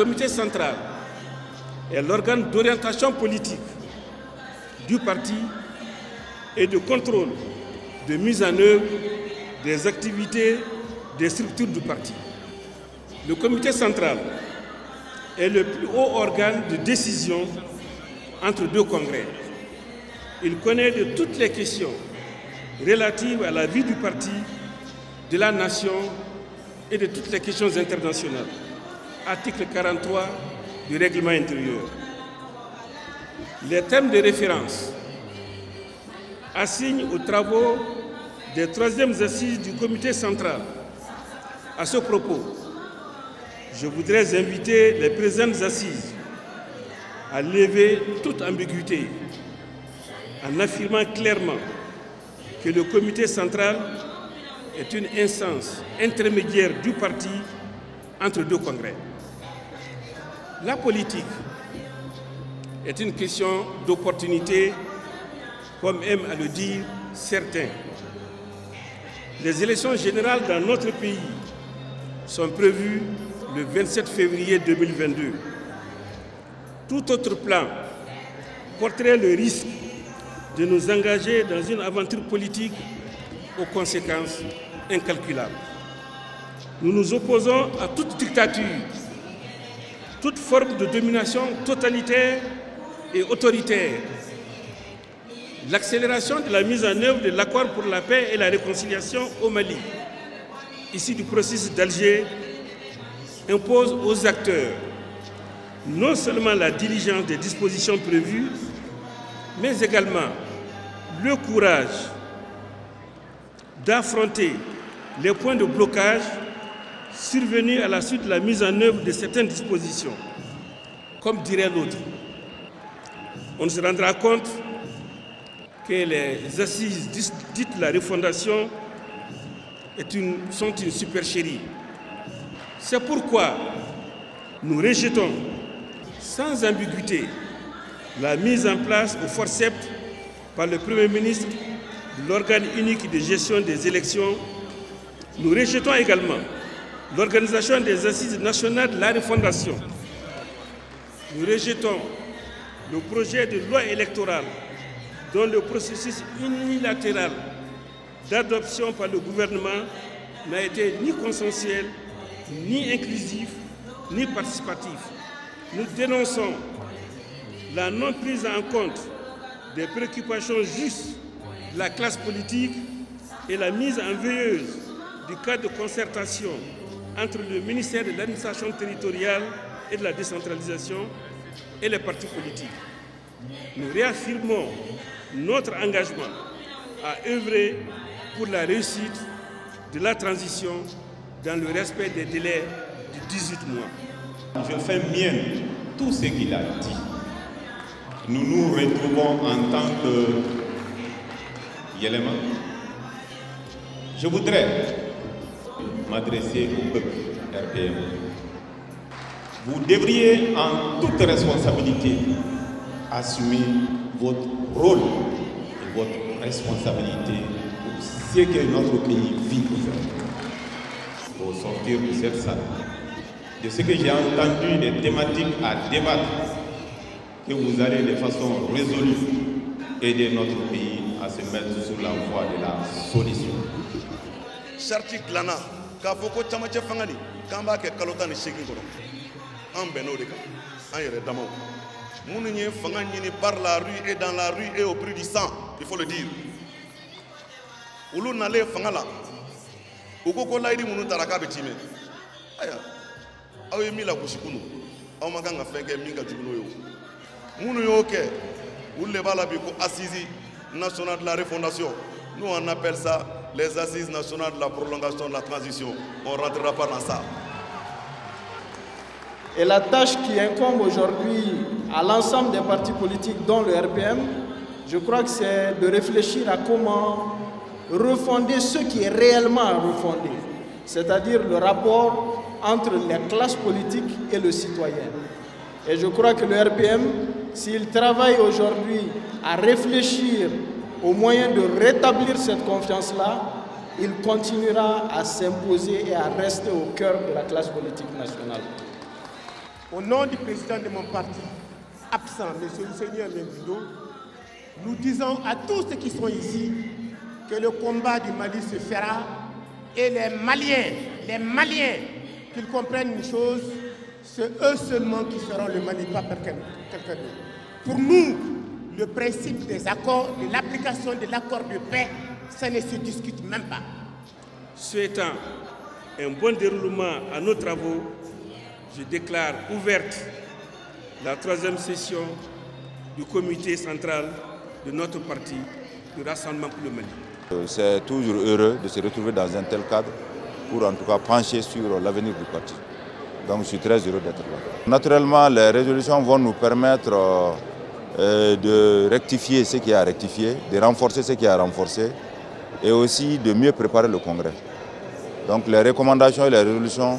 comité central est l'organe d'orientation politique du parti et de contrôle de mise en œuvre des activités des structures du parti. Le comité central est le plus haut organe de décision entre deux congrès. Il connaît de toutes les questions relatives à la vie du parti, de la nation et de toutes les questions internationales. Article 43 du règlement intérieur. Les thèmes de référence assignent aux travaux des troisièmes assises du comité central. À ce propos, je voudrais inviter les présentes assises à lever toute ambiguïté en affirmant clairement que le comité central est une instance intermédiaire du parti entre deux congrès. La politique est une question d'opportunité, comme aiment à le dire certains. Les élections générales dans notre pays sont prévues le 27 février 2022. Tout autre plan porterait le risque de nous engager dans une aventure politique aux conséquences incalculables. Nous nous opposons à toute dictature, toute forme de domination totalitaire et autoritaire. L'accélération de la mise en œuvre de l'accord pour la paix et la réconciliation au Mali, ici du processus d'Alger, impose aux acteurs non seulement la diligence des dispositions prévues, mais également le courage d'affronter les points de blocage survenus à la suite de la mise en œuvre de certaines dispositions. Comme dirait l'autre, on se rendra compte que les assises dites la refondation une, sont une supercherie. C'est pourquoi nous rejetons sans ambiguïté la mise en place au forceps par le Premier ministre de l'organe unique de gestion des élections. Nous rejetons également l'organisation des assises nationales de la refondation. Nous rejetons le projet de loi électorale dont le processus unilatéral d'adoption par le gouvernement n'a été ni consensuel, ni inclusif, ni participatif. Nous dénonçons la non prise en compte des préoccupations justes de la classe politique et la mise en veilleuse du cadre de concertation entre le ministère de l'administration territoriale et de la décentralisation et les partis politiques. Nous réaffirmons notre engagement à œuvrer pour la réussite de la transition dans le respect des délais de 18 mois. Je fais mien tout ce qu'il a dit. Nous nous retrouvons en tant que Yéléma. Je voudrais m'adresser au peuple RPM. Vous devriez en toute responsabilité assumer votre rôle et votre responsabilité pour ce que notre pays vit aujourd'hui. Pour sortir de cette salle, de ce que j'ai entendu des thématiques à débattre, que vous allez de façon résolue aider notre pays à se mettre sur la voie de la solution. K'a fɔ ko camancɛ fanga nin k'an b'a kɛ kalo tan ni seegin kɔnɔ an bɛnn'o de kan. An yɛrɛ damaw. Minnu ye fanga ɲini par la rue et dans la rue et au prix du sang il faut le dire. Olu nalen fanga la. U ko ko layiri minnu tara k'a bɛ timɛ aya aw ye min lagosi kunu aw ma kan ka fɛn kɛ min ka jugu n'o ye o. Minnu y'o kɛ olu de b'a la bi ko assise nationale de la refondation nous on appelle ça les assises nationales de la prolongation de la transition on rentrera pas dans ça Et la tâche qui incombe aujourd'hui à l'ensemble des partis politiques, dont le RPM, je crois que c'est de réfléchir à comment refonder ce qui est réellement à refonder, c'est-à-dire le rapport entre les classes politiques et le citoyen. Et je crois que le RPM s'il travaille aujourd'hui à réfléchir aux moyens de rétablir cette confiance-là, il continuera à s'imposer et à rester au cœur de la classe politique nationale. Au nom du président de mon parti, absent, M. Seigneur Mendido, nous disons à tous ceux qui sont ici que le combat du Mali se fera et les Maliens, les Maliens, qu'ils comprennent une chose, c'est eux seulement qui feront le Mali, pas quelqu'un d'autre. Pour nous, le principe des accords, de l'application de l'accord de paix, ça ne se discute même pas. Souhaitant un bon déroulement à nos travaux, je déclare ouverte la troisième session du comité central de notre parti, du Rassemblement pour le Mali. Euh, c'est toujours heureux de se retrouver dans un tel cadre pour en tout cas pencher sur l'avenir du parti. Donc je suis très heureux d'être là. Naturellement, les résolutions vont nous permettre euh, euh, de rectifier ce qui a rectifié, de renforcer ce qui a renforcé et aussi de mieux préparer le congrès. Donc les recommandations et les résolutions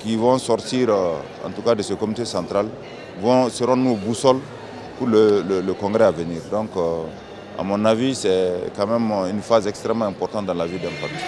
qui vont sortir, en tout cas de ce comité central, seront nos boussoles pour le, congrès à venir. Donc, à mon avis, c'est quand même une phase extrêmement importante dans la vie d'un parti.